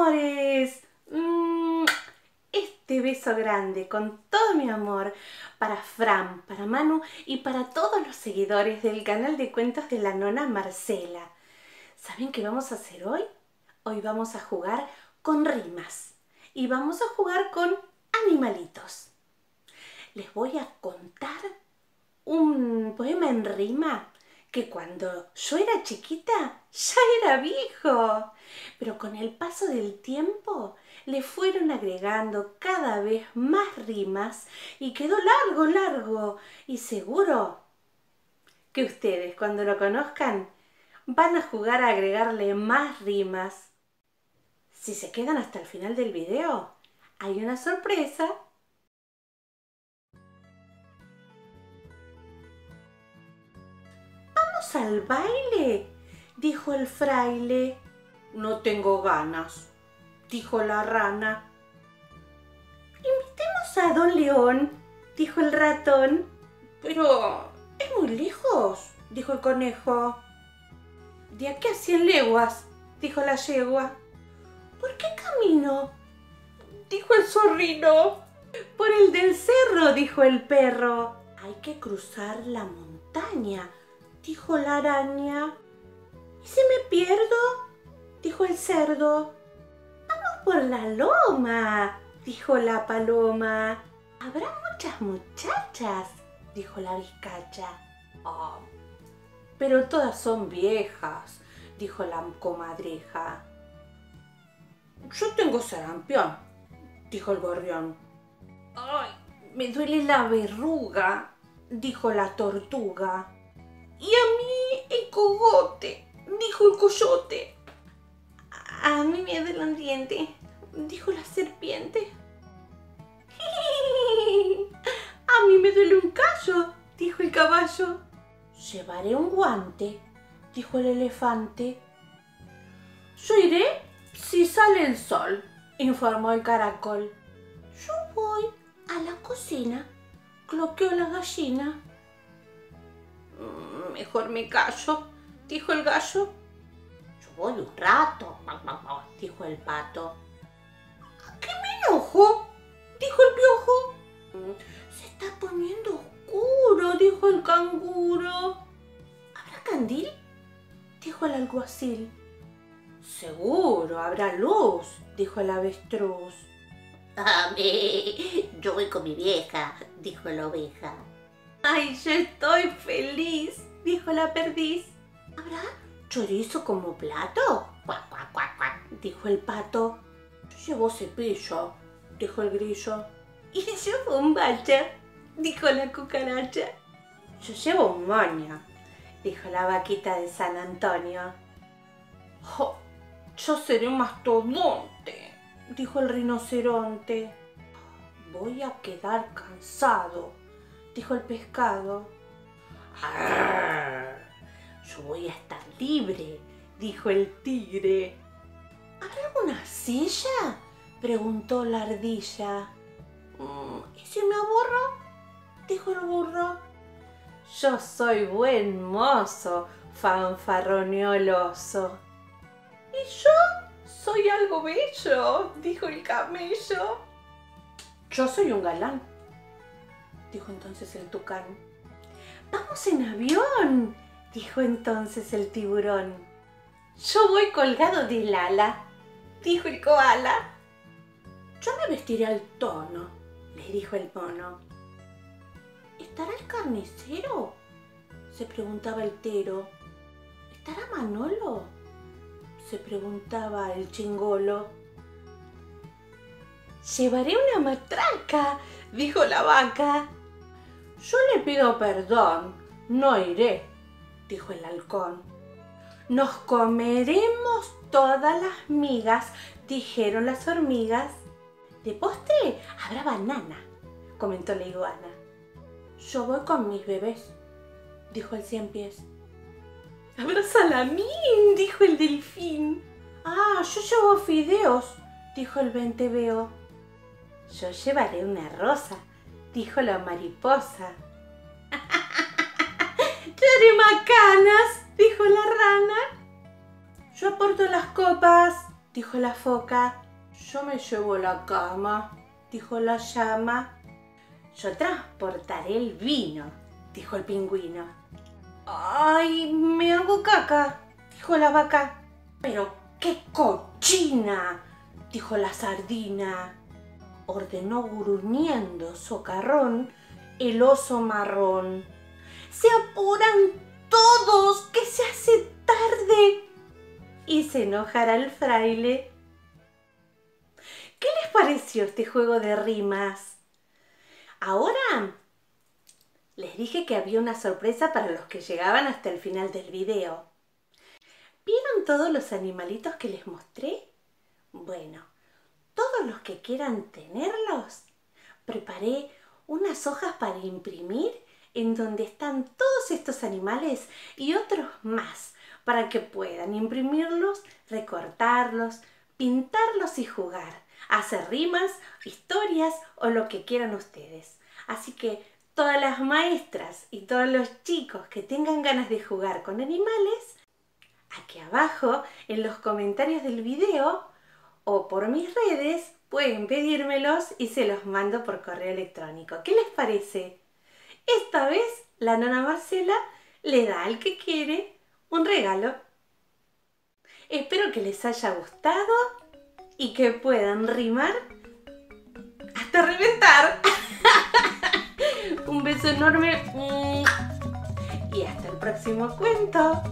amores. Mm, este beso grande con todo mi amor para Fran, para Manu y para todos los seguidores del canal de cuentos de la nona Marcela. ¿Saben qué vamos a hacer hoy? Hoy vamos a jugar con rimas y vamos a jugar con animalitos. Les voy a contar un poema en rima que cuando yo era chiquita ya era viejo, pero con el paso del tiempo le fueron agregando cada vez más rimas y quedó largo, largo. Y seguro que ustedes cuando lo conozcan van a jugar a agregarle más rimas. Si se quedan hasta el final del video, hay una sorpresa al baile? dijo el fraile. No tengo ganas, dijo la rana. Invitemos a don León, dijo el ratón. Pero es muy lejos, dijo el conejo. De aquí a cien leguas, dijo la yegua. ¿Por qué camino? dijo el zorrino. Por el del cerro, dijo el perro. Hay que cruzar la montaña, dijo la araña. ¿Y si me pierdo? dijo el cerdo. Vamos por la loma, dijo la paloma. Habrá muchas muchachas, dijo la vizcacha. Oh, pero todas son viejas, dijo la comadreja. Yo tengo sarampión, dijo el gorrión. Ay, me duele la verruga, dijo la tortuga. Y a mí el cogote, dijo el coyote. A mí me duele un diente, dijo la serpiente. A mí me duele un callo, dijo el caballo. Llevaré un guante, dijo el elefante. Yo iré si sale el sol, informó el caracol. Yo voy a la cocina, cloqueó la gallina. Mejor me callo, dijo el gallo. Yo voy un rato, dijo el pato. ¿A qué me enojo? dijo el piojo. Mm, se está poniendo oscuro, dijo el canguro. ¿Habrá candil? dijo el alguacil. Seguro, habrá luz, dijo el avestruz. A mí, yo voy con mi vieja, dijo la oveja. ¡Ay, yo estoy! Dijo la perdiz. ¿Habrá chorizo como plato? Cuac, cuac, cuac, cuac. dijo el pato. Yo llevo cepillo, dijo el grillo. Y yo bombacha, dijo la cucaracha. Yo llevo moño, dijo la vaquita de San Antonio. Oh, yo seré un mastodonte, dijo el rinoceronte. Voy a quedar cansado, dijo el pescado. Yo voy a estar libre, dijo el tigre. ¿Habrá alguna silla? preguntó la ardilla. Mm, ¿Y si me aburro? dijo el burro. Yo soy buen mozo, fanfarroneó. ¿Y yo? Soy algo bello, dijo el camello. Yo soy un galán, dijo entonces el tucán. Vamos en avión, dijo entonces el tiburón. Yo voy colgado del ala, dijo el koala. Yo me vestiré al tono, le dijo el mono. ¿Estará el carnicero? se preguntaba el tero. ¿Estará Manolo? se preguntaba el chingolo. Llevaré una matraca, dijo la vaca. Yo le pido perdón, no iré, dijo el halcón. Nos comeremos todas las migas, dijeron las hormigas. De postre habrá banana, comentó la iguana. Yo voy con mis bebés, dijo el cien pies. Habrá salamín, dijo el delfín. Ah, yo llevo fideos, dijo el venteveo. Yo llevaré una rosa, dijo la mariposa. ¡Yo macanas! dijo la rana. Yo aporto las copas, dijo la foca. Yo me llevo la cama, dijo la llama. Yo transportaré el vino, dijo el pingüino. ¡Ay, me hago caca! dijo la vaca. Pero qué cochina, dijo la sardina. Ordenó gruñendo socarrón el oso marrón. Se apuran todos, que se hace tarde. Y se enojará el fraile. ¿Qué les pareció este juego de rimas? Ahora les dije que había una sorpresa para los que llegaban hasta el final del video. ¿Vieron todos los animalitos que les mostré? Bueno, los que quieran tenerlos, preparé unas hojas para imprimir en donde están todos estos animales y otros más para que puedan imprimirlos, recortarlos, pintarlos y jugar, hacer rimas, historias o lo que quieran ustedes. Así que todas las maestras y todos los chicos que tengan ganas de jugar con animales, aquí abajo en los comentarios del video o por mis redes pueden pedírmelos y se los mando por correo electrónico. ¿Qué les parece? Esta vez la nana Marcela le da al que quiere un regalo. Espero que les haya gustado y que puedan rimar hasta reventar. un beso enorme y hasta el próximo cuento.